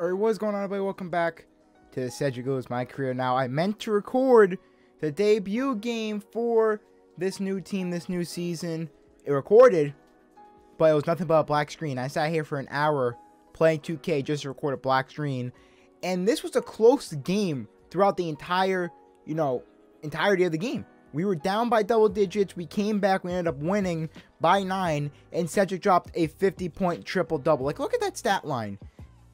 or what's going on everybody welcome back to Cedric Goes My Career Now. I meant to record the debut game for this new team, this new season. It recorded, but it was nothing but a black screen. I sat here for an hour playing 2K just to record a black screen. And this was a close game throughout the entire, you know, entirety of the game. We were down by double digits. We came back. We ended up winning by nine. And Cedric dropped a 50 point triple double. Like, look at that stat line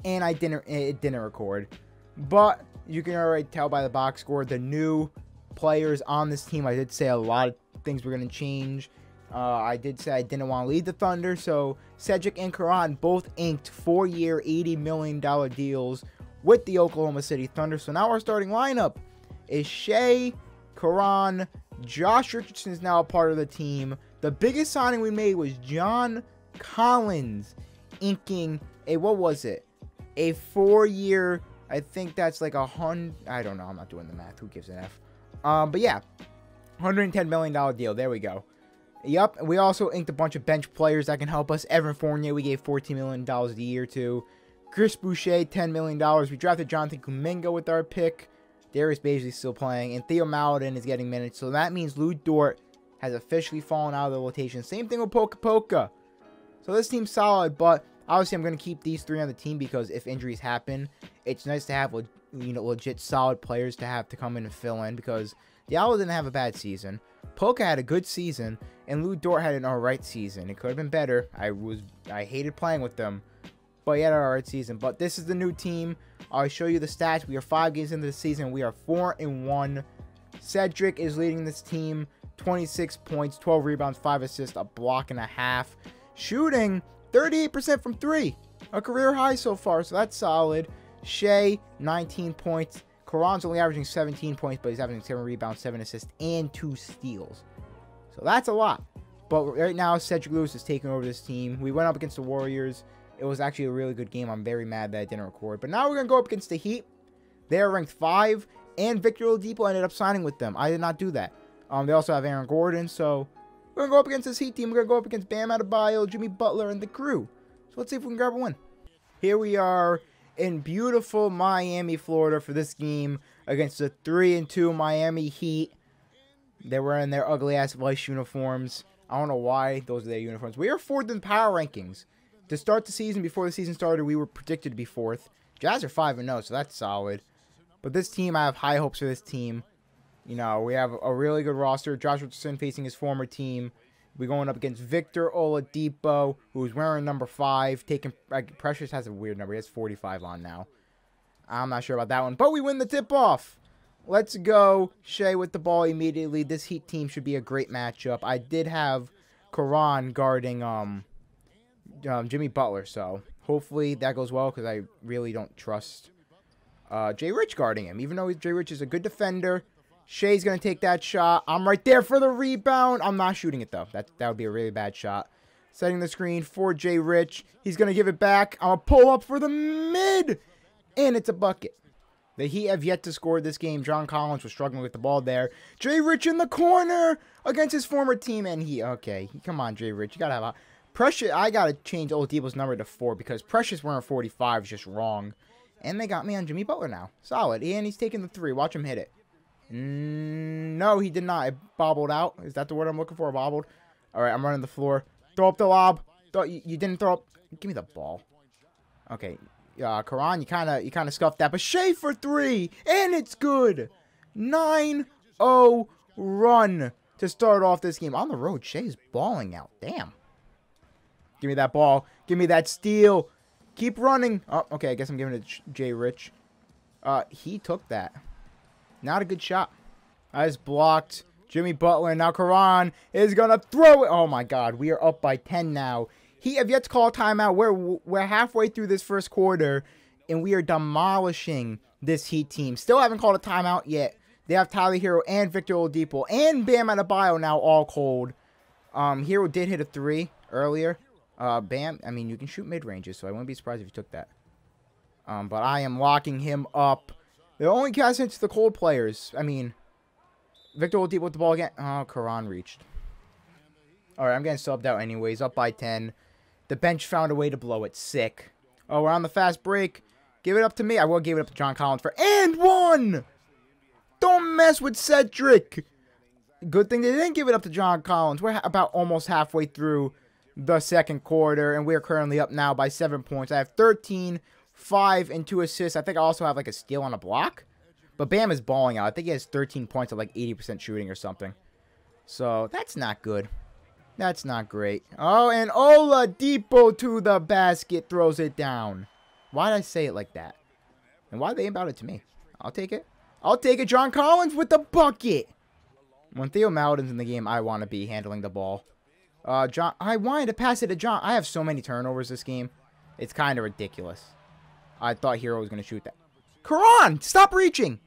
and I didn't it didn't record. But you can already tell by the box score the new players on this team. I did say a lot of things were going to change. Uh, I did say I didn't want to lead the Thunder, so Cedric and Karan both inked four-year, $80 million deals with the Oklahoma City Thunder. So now our starting lineup is Shai, Karan, Josh Richardson is now a part of the team. The biggest signing we made was John Collins inking a, what was it? A four year, I think that's like a hundred, I don't know, I'm not doing the math, who gives an F? Um, but yeah, $110 million deal, there we go. Yep, And we also inked a bunch of bench players that can help us. Evan Fournier, we gave $14 million a year to. Chris Boucher, $10 million. We drafted Jonathan Kuminga with our pick. Darius Bazley still playing. And Theo Maledon is getting minutes. So that means Lu Dort has officially fallen out of the rotation. Same thing with Poca Poca. So this team's solid, but Obviously, I'm going to keep these three on the team because if injuries happen, it's nice to have you know legit solid players to have to come in and fill in because Diallo didn't have a bad season. Poca had a good season, and Lu Dort had an alright season. It could have been better. I was I hated playing with them, but he had an alright season. But this is the new team. I'll show you the stats. We are five games into the season. We are four and one. Cedric is leading this team. 26 points, 12 rebounds, 5 assists, a block and a half. Shooting 38% from three. A career high so far, so that's solid. Shai, 19 points. Karan's only averaging 17 points, but he's averaging 7 rebounds, 7 assists, and 2 steals. So that's a lot. But right now, Cedric Lewis is taking over this team. We went up against the Warriors. It was actually a really good game. I'm very mad that I didn't record. But now we're going to go up against the Heat. They're ranked 5, and Victor Oladipo ended up signing with them. I did not do that. Um, They also have Aaron Gordon, so we're going to go up against this Heat team. We're going to go up against Bam Adebayo, Jimmy Butler, and the crew. So let's see if we can grab a win. Here we are in beautiful Miami, Florida for this game against the 3 and 2 Miami Heat. They were in their ugly ass vice uniforms. I don't know why those are their uniforms. We are fourth in power rankings. To start the season, before the season started, we were predicted to be fourth. Jazz are 5 and 0, so that's solid. But this team, I have high hopes for this team. You know, we have a really good roster. Josh Richardson facing his former team. We're going up against Victor Oladipo, who's wearing number five. Taking like, Precious has a weird number. He has 45 on now. I'm not sure about that one, but we win the tip-off. Let's go. Shai with the ball immediately. This Heat team should be a great matchup. I did have Karan guarding um, um Jimmy Butler, so hopefully that goes well because I really don't trust uh, Jay Rich guarding him. Even though Jay Rich is a good defender, Shai's going to take that shot. I'm right there for the rebound. I'm not shooting it, though. That, that would be a really bad shot. Setting the screen for Jay Rich. He's going to give it back. I'm going to pull up for the mid. And it's a bucket. The Heat have yet to score this game. John Collins was struggling with the ball there. Jay Rich in the corner against his former team. And he, okay, come on, Jay Rich. You got to have a... Precious, I got to change Oladipo's number to 4 because Precious wearing 45 is just wrong. And they got me on Jimmy Butler now. Solid. And he's taking the 3. Watch him hit it. Mm, no, he did not. It bobbled out. Is that the word I'm looking for? Bobbled. All right, I'm running the floor. Throw up the lob. Throw, you, you didn't throw up. Give me the ball. Okay, uh, Karan, you kind of you kind of scuffed that, but Shai for three, and it's good. 9-0 run to start off this game on the road. Shai's balling out. Damn. Give me that ball. Give me that steal. Keep running. Oh, okay. I guess I'm giving it to Jay Rich. Uh, he took that. Not a good shot. As blocked. Jimmy Butler. Now Karan is going to throw it. Oh, my God. We are up by 10 now. He have yet to call timeout. We're, we're halfway through this first quarter, and we are demolishing this Heat team. Still haven't called a timeout yet. They have Tyler Herro and Victor Oladipo and Bam Adebayo now all cold. Um, Herro did hit a three earlier. Uh, Bam, I mean, you can shoot mid-ranges, so I wouldn't be surprised if you took that. Um, but I am locking him up. They're only casting it to the cold players. I mean, Victor Oladipo with the ball again. Oh, Karan reached. All right, I'm getting subbed out anyways. Up by 10. The bench found a way to blow it. Sick. Oh, we're on the fast break. Give it up to me. I will give it up to John Collins for and one. Don't mess with Cedric. Good thing they didn't give it up to John Collins. We're about almost halfway through the second quarter, and we're currently up now by seven points. I have 13, 5, and 2 assists. I think I also have like a steal on a block. But Bam is balling out. I think he has 13 points at like 80% shooting or something. So that's not good. That's not great. Oh, and Oladipo to the basket throws it down. Why did I say it like that? And why they about it to me? I'll take it. I'll take it. John Collins with the bucket. When Theo Maledon's in the game, I want to be handling the ball. Uh, John, I wanted to pass it to John. I have so many turnovers this game. It's kind of ridiculous. I thought Herro was going to shoot that. Karan, stop reaching.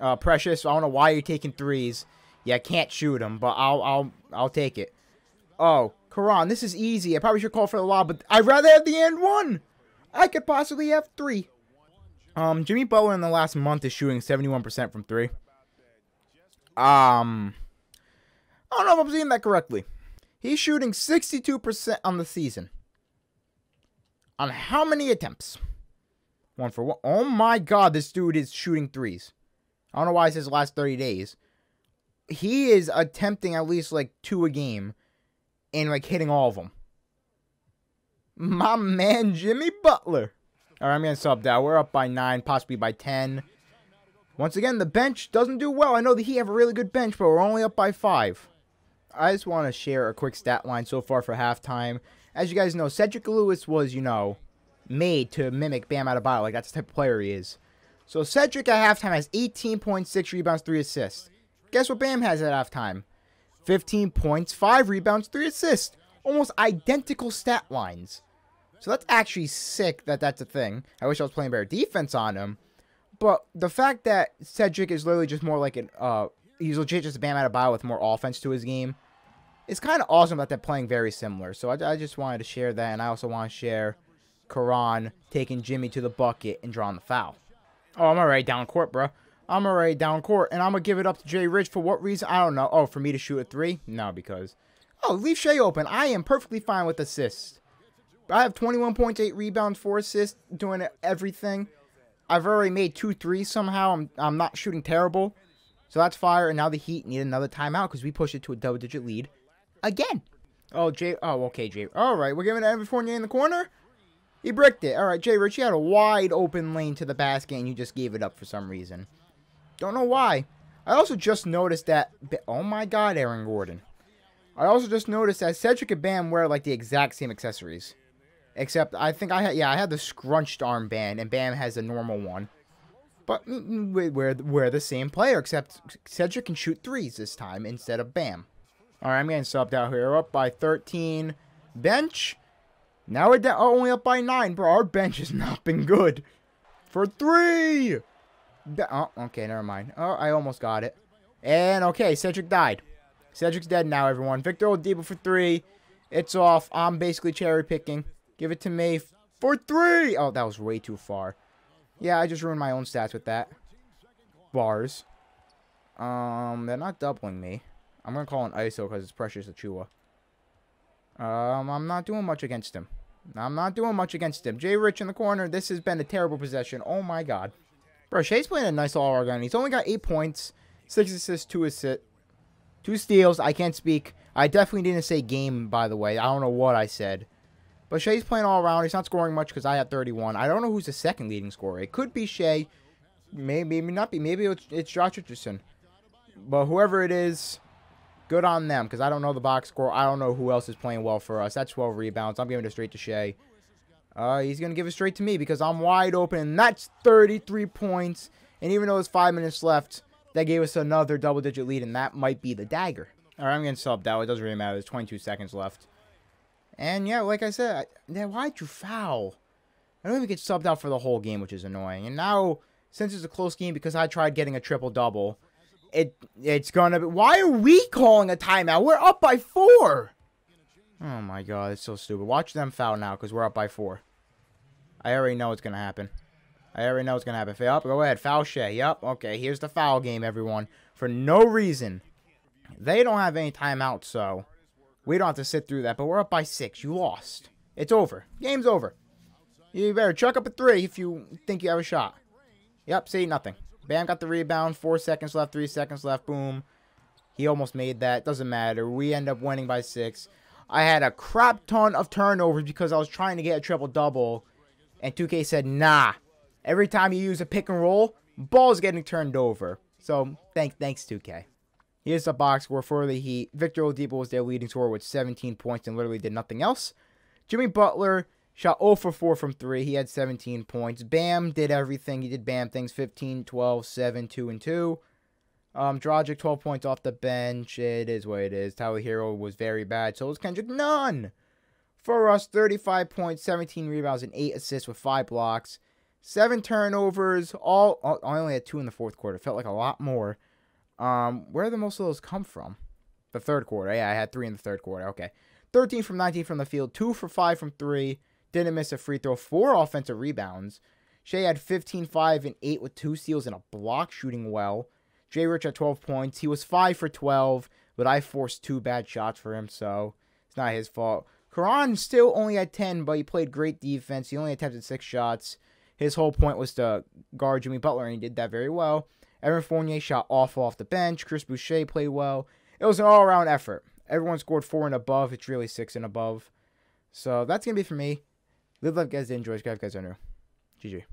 Uh, Precious, I don't know why you're taking threes. Yeah, I can't shoot them, but I'll, I'll, I'll take it. Oh, Karan, this is easy. I probably should call for the lob, but I'd rather have the end one. I could possibly have three. Um, Jimmy Butler in the last month is shooting 71% from three. Um, I don't know if I'm seeing that correctly. He's shooting 62% on the season. On how many attempts? One for one. Oh my god, this dude is shooting threes. I don't know why it says last 30 days. He is attempting at least like two a game and like hitting all of them. My man, Jimmy Butler. All right, I'm going to sub that. We're up by nine, possibly by 10. Once again, the bench doesn't do well. I know that he have a really good bench, but we're only up by five. I just want to share a quick stat line so far for halftime. As you guys know, Cedric Lewis was, you know, made to mimic Bam out of Adebayo. Like, that's the type of player he is. So, Cedric at halftime has 18.6 rebounds, 3 assists. Guess what Bam has at halftime? 15 points, 5 rebounds, 3 assists. Almost identical stat lines. So that's actually sick that that's a thing. I wish I was playing better defense on him. But the fact that Cedric is literally just more like an, uh, he's legit just a Bam Adebayo with more offense to his game. It's kind of awesome that they're playing very similar. So I, I just wanted to share that. And I also want to share Karan taking Jimmy to the bucket and drawing the foul. Oh, I'm already down court, bro. I'm already down court, and I'm going to give it up to Jay Rich for what reason? I don't know. Oh, for me to shoot a three? No, because... Oh, leave Shai open. I am perfectly fine with assists. I have 21.8 rebounds, 4 assists, doing everything. I've already made two threes somehow. I'm, I'm not shooting terrible. So that's fire. And now the Heat need another timeout because we pushed it to a double-digit lead again. Oh, Jay. Oh, okay, Jay. All right, we're giving Evan Fournier in the corner. He bricked it. All right, Jay Rich, you had a wide open lane to the basket, and you just gave it up for some reason. Don't know why. I also just noticed that... Oh, my God, Aaron Gordon. I also just noticed that Cedric and Bam wear, like, the exact same accessories. Except, I think I had... Yeah, I had the scrunched armband, and Bam has a normal one. But mm, mm, we're, we're the same player, except Cedric can shoot threes this time instead of Bam. All right, I'm getting subbed out here. Up by 13. Bench. Now we're down, only up by 9, bro. Our bench has not been good. For 3. Be oh, okay, never mind. Oh, I almost got it. And, okay, Cedric died. Cedric's dead now, everyone. Victor Oladipo for 3. It's off. I'm basically cherry picking. Give it to me for 3. Oh, that was way too far. Yeah, I just ruined my own stats with that. Bars. Um, they're not doubling me. I'm going to call an ISO because it's Precious Achiuwa. Um, I'm not doing much against him. I'm not doing much against him. Jay Rich in the corner. This has been a terrible possession. Oh, my God. Bro, Shai's playing a nice all-around. He's only got 8 points, 6 assists, 2 assists, 2 steals. I can't speak. I definitely didn't say game, by the way. I don't know what I said. But Shai's playing all around. He's not scoring much because I had 31. I don't know who's the second leading scorer. It could be Shai. Maybe, maybe not be. Maybe it's, it's Josh Richardson. But whoever it is, Good on them, because I don't know the box score. I don't know who else is playing well for us. That's 12 rebounds. I'm giving it straight to Shai. Uh, he's going to give it straight to me because I'm wide open. And that's 33 points. And even though there's five minutes left, that gave us another double-digit lead, and that might be the dagger. All right, I'm getting subbed out. It doesn't really matter. There's 22 seconds left. And, yeah, like I said, I, why'd you foul? I don't even get subbed out for the whole game, which is annoying. And now, since it's a close game, because I tried getting a triple-double, it it's gonna be. Why are we calling a timeout? We're up by four. Oh my god, it's so stupid. Watch them foul now because we're up by four. I already know what's gonna happen. I already know what's gonna happen. Yep, go ahead. Foul Shai. Yep. Okay, here's the foul game, everyone. For no reason. They don't have any timeout, so we don't have to sit through that. But we're up by six. You lost. It's over. Game's over. You better chuck up a three if you think you have a shot. Yep, see, nothing. Bam got the rebound. Four seconds left, three seconds left. Boom. He almost made that. Doesn't matter. We end up winning by six. I had a crap ton of turnovers because I was trying to get a triple-double. And 2K said, nah. Every time you use a pick and roll, ball's getting turned over. So, thank, thanks 2K. Here's the box score for the Heat. Victor Oladipo was their leading scorer with 17 points and literally did nothing else. Jimmy Butler shot 0 for 4 from 3. He had 17 points. Bam did everything. He did Bam things 15, 12, 7, 2, and 2. Um, Dragic 12 points off the bench. It is what it is. Tyler Herro was very bad. So was Kendrick Nunn. For us, 35 points, 17 rebounds, and 8 assists with 5 blocks. 7 turnovers. All I only had 2 in the fourth quarter. Felt like a lot more. Um, where did most of those come from? The third quarter. Yeah, I had 3 in the third quarter. Okay. 13 from 19 from the field. 2 for 5 from 3. Didn't miss a free throw. 4 offensive rebounds. Shai had 15, 5, and 8 with 2 steals and a block shooting well. Jay Rich had 12 points. He was 5 for 12, but I forced two bad shots for him, so it's not his fault. Karan still only had 10, but he played great defense. He only attempted 6 shots. His whole point was to guard Jimmy Butler, and he did that very well. Evan Fournier shot awful off the bench. Chris Boucher played well. It was an all around effort. Everyone scored 4 and above. It's really 6 and above. So that's going to be for me. Live life, guys. Enjoy. Guys, guys are new. GG.